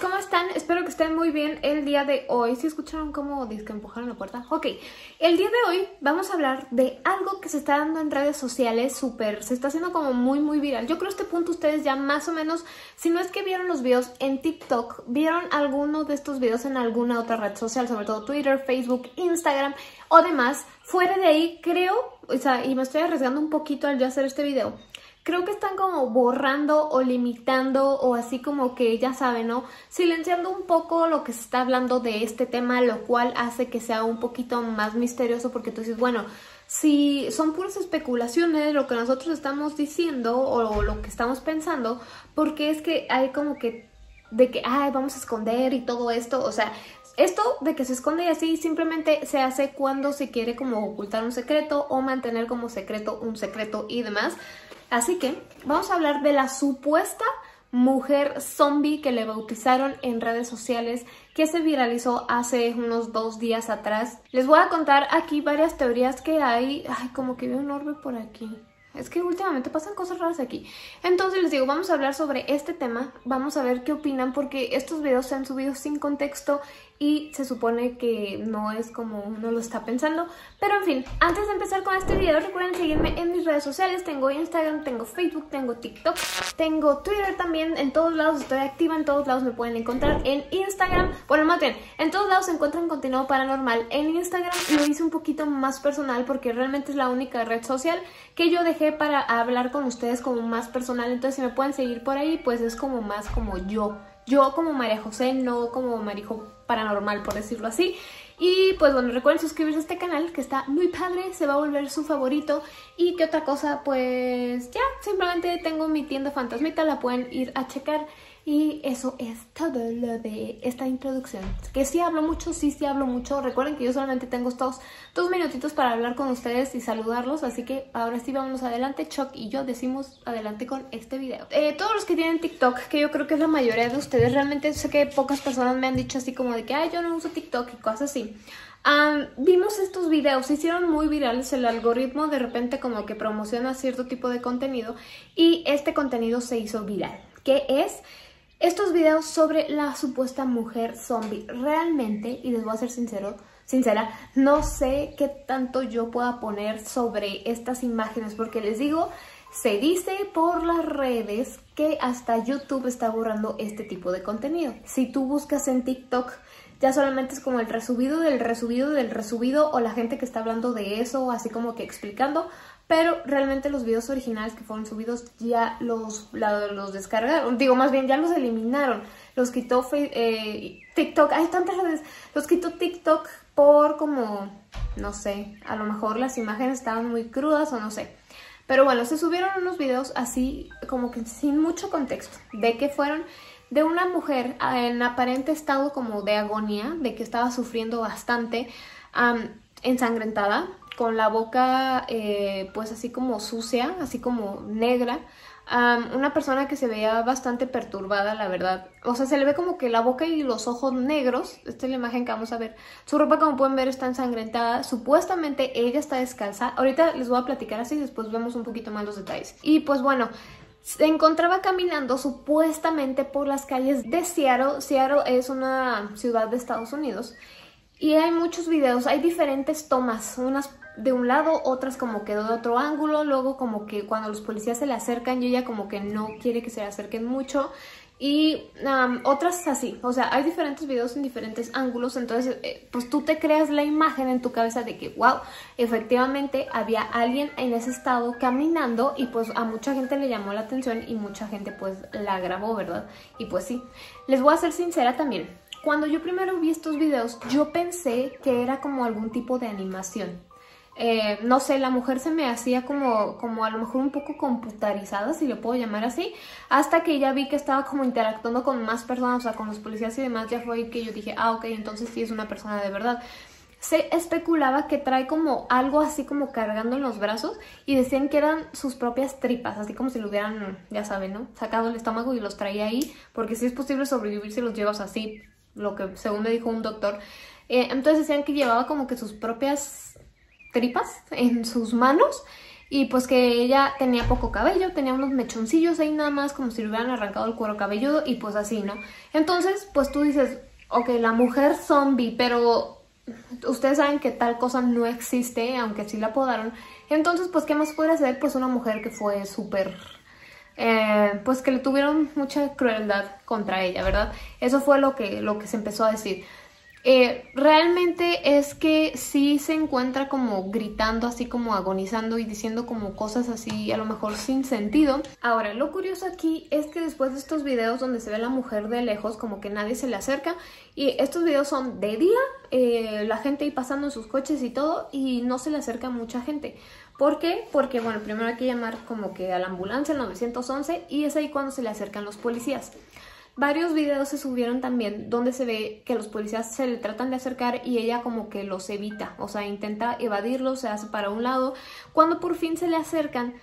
¿cómo están? Espero que estén muy bien el día de hoy. ¿Sí escucharon cómo que empujaron la puerta? Ok, el día de hoy vamos a hablar de algo que se está dando en redes sociales súper, se está haciendo como muy muy viral. Yo creo que este punto ustedes ya más o menos, si no es que vieron los videos en TikTok, vieron alguno de estos videos en alguna otra red social, sobre todo Twitter, Facebook, Instagram o demás. Fuera de ahí, creo, o sea, y me estoy arriesgando un poquito al yo hacer este video, creo que están como borrando o limitando o así como que ya saben, ¿no? Silenciando un poco lo que se está hablando de este tema, lo cual hace que sea un poquito más misterioso porque tú dices, bueno, si son puras especulaciones lo que nosotros estamos diciendo o lo que estamos pensando, porque es que hay como que de que, ay, vamos a esconder y todo esto, o sea, esto de que se esconde así simplemente se hace cuando se quiere como ocultar un secreto o mantener como secreto un secreto y demás. Así que vamos a hablar de la supuesta mujer zombie que le bautizaron en redes sociales que se viralizó hace unos dos días atrás. Les voy a contar aquí varias teorías que hay. Ay, como que veo un orbe por aquí. Es que últimamente pasan cosas raras aquí. Entonces les digo, vamos a hablar sobre este tema, vamos a ver qué opinan porque estos videos se han subido sin contexto y se supone que no es como uno lo está pensando. Pero en fin, antes de empezar con este video recuerden seguirme en mis redes sociales. Tengo Instagram, tengo Facebook, tengo TikTok, tengo Twitter también. En todos lados estoy activa, en todos lados me pueden encontrar. En Instagram, bueno más bien, en todos lados se encuentran Continuo Paranormal. En Instagram lo hice un poquito más personal porque realmente es la única red social que yo dejé para hablar con ustedes como más personal. Entonces si me pueden seguir por ahí, pues es como más como yo yo como María José, no como Marijo Paranormal, por decirlo así. Y pues bueno, recuerden suscribirse a este canal que está muy padre, se va a volver su favorito. Y qué otra cosa, pues ya, simplemente tengo mi tienda fantasmita, la pueden ir a checar. Y eso es todo lo de esta introducción. Que sí hablo mucho, sí, sí hablo mucho. Recuerden que yo solamente tengo estos dos minutitos para hablar con ustedes y saludarlos. Así que ahora sí vamos adelante. Chuck y yo decimos adelante con este video. Eh, todos los que tienen TikTok, que yo creo que es la mayoría de ustedes, realmente sé que pocas personas me han dicho así como de que, ay, yo no uso TikTok y cosas así. vimos estos videos, se hicieron muy virales, el algoritmo de repente como que promociona cierto tipo de contenido y este contenido se hizo viral. ¿Qué es? Estos videos sobre la supuesta mujer zombie. Realmente, y les voy a ser sincero, sincera, no sé qué tanto yo pueda poner sobre estas imágenes porque les digo, se dice por las redes que hasta YouTube está borrando este tipo de contenido. Si tú buscas en TikTok, ya solamente es como el resubido del resubido del resubido o la gente que está hablando de eso, así como que explicando, pero realmente los videos originales que fueron subidos ya los, los descargaron, digo más bien ya los eliminaron, los quitó eh, TikTok, hay tantas redes, los quitó TikTok por como, no sé, a lo mejor las imágenes estaban muy crudas o no sé. Pero bueno, se subieron unos videos así como que sin mucho contexto, de que fueron de una mujer en aparente estado como de agonía, de que estaba sufriendo bastante, ensangrentada, con la boca eh, pues así como sucia, así como negra. una persona que se veía bastante perturbada, la verdad. O sea, se le ve como que la boca y los ojos negros. Esta es la imagen que vamos a ver. Su ropa, como pueden ver, está ensangrentada. Supuestamente ella está descalza. Ahorita les voy a platicar así, después vemos un poquito más los detalles. Y pues bueno, se encontraba caminando supuestamente por las calles de Seattle. Seattle es una ciudad de Estados Unidos. Y hay muchos videos, hay diferentes tomas, unas de un lado, otras como que de otro ángulo, luego como que cuando los policías se le acercan y ella como que no quiere que se le acerquen mucho. Y otras así, o sea, hay diferentes videos en diferentes ángulos, entonces eh, pues tú te creas la imagen en tu cabeza de que wow, efectivamente había alguien en ese estado caminando y pues a mucha gente le llamó la atención y mucha gente pues la grabó, ¿verdad? Y pues sí, les voy a ser sincera también, cuando yo primero vi estos videos yo pensé que era como algún tipo de animación, eh, no sé, la mujer se me hacía como, como a lo mejor un poco computarizada, si le puedo llamar así, hasta que ya vi que estaba como interactuando con más personas, o sea, con los policías y demás, ya fue que yo dije, ah, ok, entonces sí es una persona de verdad. Se especulaba que trae como algo así como cargando en los brazos y decían que eran sus propias tripas, así como si lo hubieran, ya saben, ¿no? Sacado el estómago y los traía ahí, porque sí es posible sobrevivir si los llevas así, lo que según me dijo un doctor. Eh, entonces decían que llevaba como que sus propias tripas en sus manos y pues que ella tenía poco cabello, tenía unos mechoncillos ahí nada más como si le hubieran arrancado el cuero cabelludo y pues así, ¿no? Entonces, pues tú dices, ok, la mujer zombie, pero ustedes saben que tal cosa no existe, aunque sí la apodaron. Entonces, pues, ¿qué más puede ser? Pues una mujer que fue súper... Eh, pues que le tuvieron mucha crueldad contra ella, ¿verdad? Eso fue lo que, lo que se empezó a decir. Eh, realmente es que sí se encuentra como gritando, así como agonizando y diciendo como cosas así a lo mejor sin sentido. Ahora, lo curioso aquí es que después de estos videos donde se ve a la mujer de lejos, como que nadie se le acerca y estos videos son de día, eh, la gente ahí pasando en sus coches y todo y no se le acerca mucha gente. ¿Por qué? Porque, bueno, primero hay que llamar como que a la ambulancia, al 911, y es ahí cuando se le acercan los policías. Varios videos se subieron también donde se ve que los policías se le tratan de acercar y ella como que los evita, o sea, intenta evadirlos, se hace para un lado. Cuando por fin se le acercan,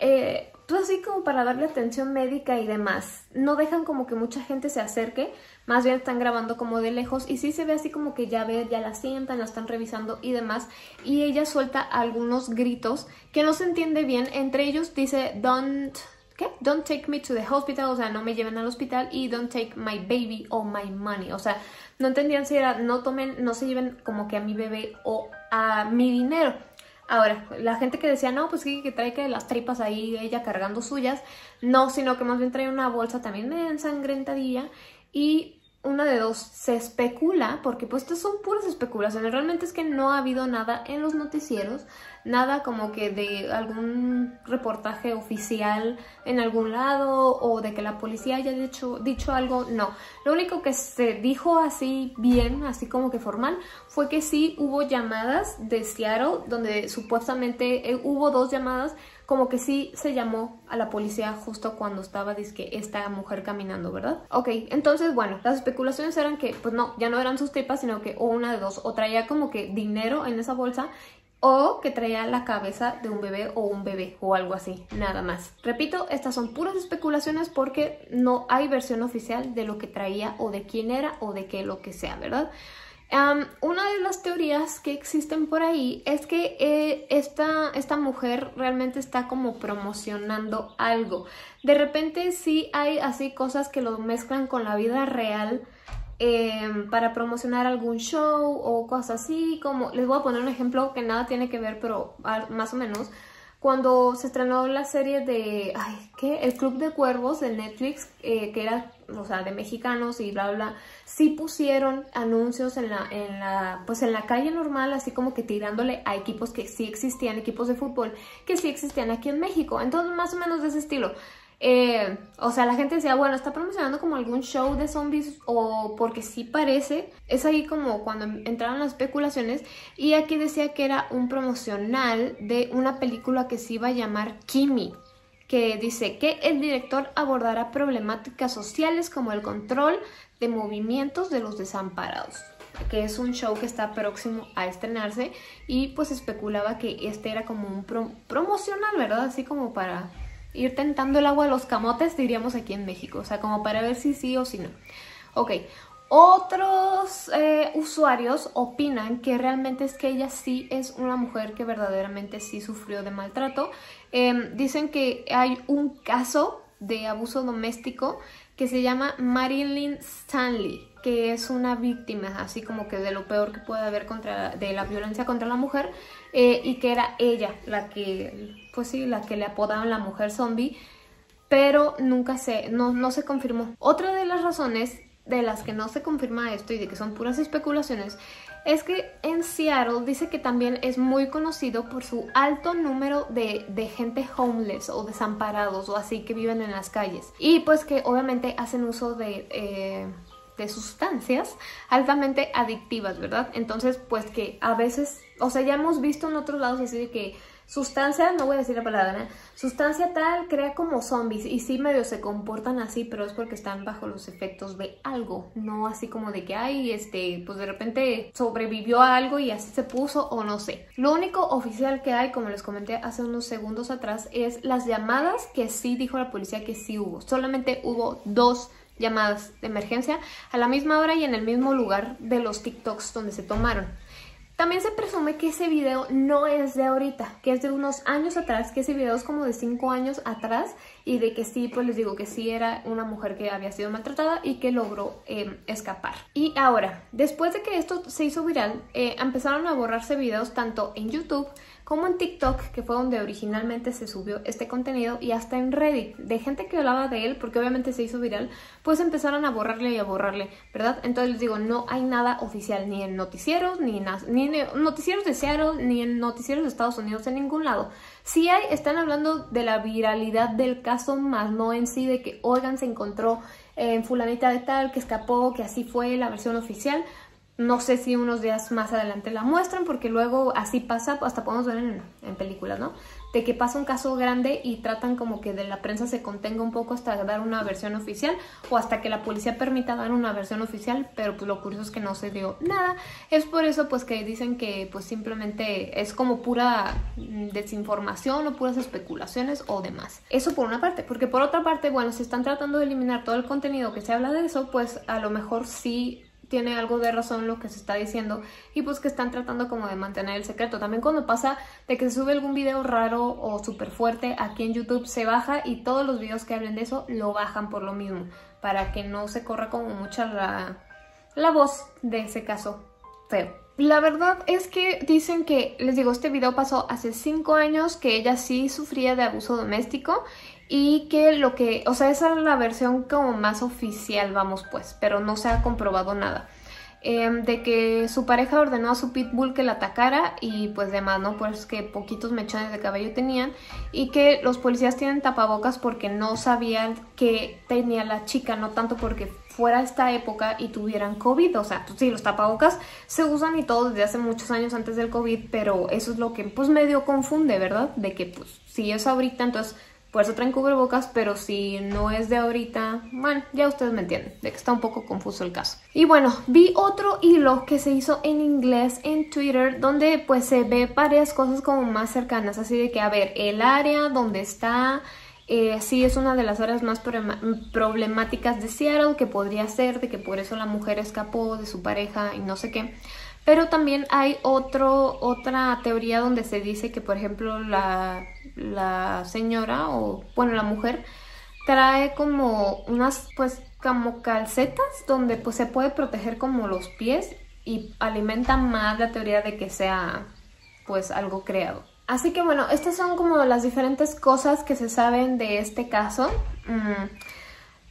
eh, pues así como para darle atención médica y demás, no dejan como que mucha gente se acerque, más bien están grabando como de lejos y sí se ve así como que ya ve, ya la sientan, la están revisando y demás y ella suelta algunos gritos que no se entiende bien, entre ellos dice don't ¿qué? Don't take me to the hospital, o sea, no me lleven al hospital y don't take my baby or my money, o sea, no entendían si era no tomen, no se lleven como que a mi bebé o a mi dinero. Ahora, la gente que decía, no, pues sí, que trae que las tripas ahí, ella cargando suyas, no, sino que más bien trae una bolsa también medio ensangrentadilla y una de dos, se especula, porque pues estas son puras especulaciones, realmente es que no ha habido nada en los noticieros, nada como que de algún reportaje oficial en algún lado o de que la policía haya dicho, dicho algo, no. Lo único que se dijo así bien, así como que formal, fue que sí hubo llamadas de Seattle, donde supuestamente eh, hubo dos llamadas como que sí se llamó a la policía justo cuando estaba disque esta mujer caminando, ¿verdad? Ok, entonces bueno, las especulaciones eran que pues no, ya no eran sus tripas, sino que o una de dos, o traía como que dinero en esa bolsa o que traía la cabeza de un bebé o un bebé o algo así, nada más. Repito, estas son puras especulaciones porque no hay versión oficial de lo que traía o de quién era o de qué lo que sea, ¿verdad? Una de las teorías que existen por ahí es que eh, esta, esta, mujer realmente está como promocionando algo. De repente sí hay así cosas que lo mezclan con la vida real em, para promocionar algún show o cosas así, como les voy a poner un ejemplo que nada tiene que ver, pero más o menos cuando se estrenó la serie de, ay, ¿qué? El Club de Cuervos de Netflix, eh, que era, o sea, de mexicanos y bla, bla, sí pusieron anuncios en la, en la, pues en la calle normal, así como que tirándole a equipos que sí existían, equipos de fútbol, que sí existían aquí en México. Entonces, más o menos de ese estilo. Eh, o sea, la gente decía, bueno, está promocionando como algún show de zombies o porque sí parece. Es ahí como cuando entraron las especulaciones y aquí decía que era un promocional de una película que se iba a llamar Kimi, que dice que el director abordará problemáticas sociales como el control de movimientos de los desamparados que es un show que está próximo a estrenarse y pues especulaba que este era como un promocional, ¿verdad? Así como para ir tentando el agua a los camotes, diríamos aquí en México, o sea, como para ver si sí o si no. Ok, otros eh, usuarios opinan que realmente es que ella sí es una mujer que verdaderamente sí sufrió de maltrato. Em, dicen que hay un caso de abuso doméstico que se llama Marilyn Stanley, que es una víctima, así como que de lo peor que puede haber contra, de la violencia contra la mujer, eh, y que era ella la que, pues sí, la que le apodaban la mujer zombie, pero nunca se, no, no se confirmó. Otra de las razones de las que no se confirma esto y de que son puras especulaciones es que en Seattle dice que también es muy conocido por su alto número de, gente homeless o desamparados o así que viven en las calles. Y pues que obviamente hacen uso de... Eh, de sustancias altamente adictivas, ¿verdad? Entonces, pues que a veces, o sea, ya hemos visto en otros lados así de que sustancia, no voy a decir la palabra, sustancia tal crea como zombies y sí medio se comportan así, pero es porque están bajo los efectos de algo, no así como de que, ay, este, pues de repente sobrevivió a algo y así se puso o no sé. Lo único oficial que hay, como les comenté hace unos segundos atrás, es las llamadas que sí dijo la policía que sí hubo. Solamente hubo dos llamadas de emergencia a la misma hora y en el mismo lugar de los TikToks donde se tomaron. También se presume que ese video no es de ahorita, que es de unos años atrás, que ese video es como de 5 años atrás y de que sí, pues les digo que sí era una mujer que había sido maltratada y que logró em, escapar. Y ahora, después de que esto se hizo viral, eh, empezaron a borrarse videos tanto en YouTube como en TikTok, que fue donde originalmente se subió este contenido, y hasta en Reddit, de gente que hablaba de él, porque obviamente se hizo viral, pues empezaron a borrarle y a borrarle, ¿verdad? Entonces les digo, no hay nada oficial ni en noticieros, ni en, en noticieros de Seattle, ni en noticieros de Estados Unidos, en ningún lado. Sí hay, están hablando de la viralidad del caso, más no en sí de que, oigan, se encontró en fulanita de tal, que escapó, que así fue la versión oficial, no sé si unos días más adelante la muestran porque luego así pasa, hasta podemos ver en, películas, ¿no? De que pasa un caso grande y tratan como que de la prensa se contenga un poco hasta dar una versión oficial o hasta que la policía permita dar una versión oficial, pero pues lo curioso es que no se dio nada. Es por eso pues que dicen que pues simplemente es como pura desinformación o puras especulaciones o demás. Eso por una parte, porque por otra parte, bueno, si están tratando de eliminar todo el contenido que se habla de eso, pues a lo mejor sí tiene algo de razón lo que se está diciendo y pues que están tratando como de mantener el secreto. También cuando pasa de que se sube algún video raro o súper fuerte aquí en YouTube se baja y todos los videos que hablen de eso lo bajan por lo mismo para que no se corra como mucha la, la voz de ese caso feo. La verdad es que dicen que, les digo, este video pasó hace 5 años, que ella sí sufría de abuso doméstico y que lo que, o sea, esa es la versión como más oficial, vamos pues, pero no se ha comprobado nada. Em, de que su pareja ordenó a su pitbull que la atacara y pues demás, ¿no? Pues que poquitos mechones de cabello tenían y que los policías tienen tapabocas porque no sabían que tenía la chica, no tanto porque fuera esta época y tuvieran COVID, o sea, sí, los tapabocas se usan y todo desde hace muchos años antes del COVID, pero eso es lo que pues medio confunde, ¿verdad? De que pues si es ahorita, entonces por eso traen cubrebocas, pero si no es de ahorita, bueno, ya ustedes me entienden, de que está un poco confuso el caso. Y bueno, vi otro hilo que se hizo en inglés en Twitter, donde pues se ve varias cosas como más cercanas, así de que, a ver, el área donde está... Eh, sí es una de las áreas más problemáticas de Seattle, que podría ser de que por eso la mujer escapó de su pareja y no sé qué. Pero también hay otro, otra teoría donde se dice que, por ejemplo, la, la señora o, bueno, la mujer trae como unas, pues, como calcetas donde pues se puede proteger como los pies y alimenta más la teoría de que sea, pues, algo creado. Así que bueno, estas son como las diferentes cosas que se saben de este caso. Mm,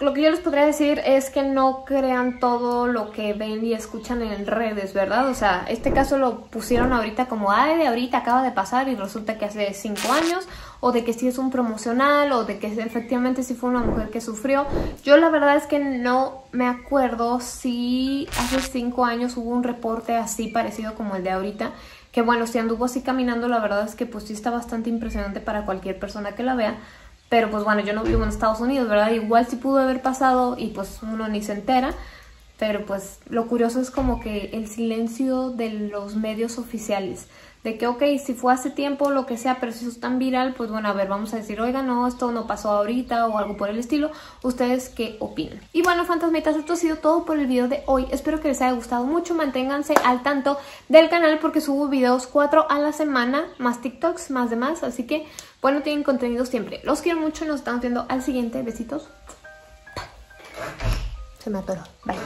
lo que yo les podría decir es que no crean todo lo que ven y escuchan en redes, ¿verdad? O sea, este caso lo pusieron ahorita como, ay, de ahorita acaba de pasar y resulta que hace cinco años, o de que sí es un promocional, o de que efectivamente sí fue una mujer que sufrió. Yo la verdad es que no me acuerdo si hace cinco años hubo un reporte así parecido como el de ahorita, que bueno, si anduvo así caminando, la verdad es que pues sí está bastante impresionante para cualquier persona que la vea. Pero pues bueno, yo no vivo en Estados Unidos, ¿verdad? Igual sí pudo haber pasado y pues uno ni se entera. Pero pues lo curioso es como que el silencio de los medios oficiales. De que, ok, si fue hace tiempo, lo que sea, pero si es tan viral, pues bueno, a ver, vamos a decir, oiga, no, esto no pasó ahorita o algo por el estilo. ¿Ustedes qué opinan? Y bueno, fantasmitas, esto ha sido todo por el video de hoy. Espero que les haya gustado mucho. Manténganse al tanto del canal porque subo videos 4 a la semana, más TikToks, más demás. Así que bueno, tienen contenido siempre. Los quiero mucho, nos estamos viendo al siguiente. Besitos. Se me atoró. Bye.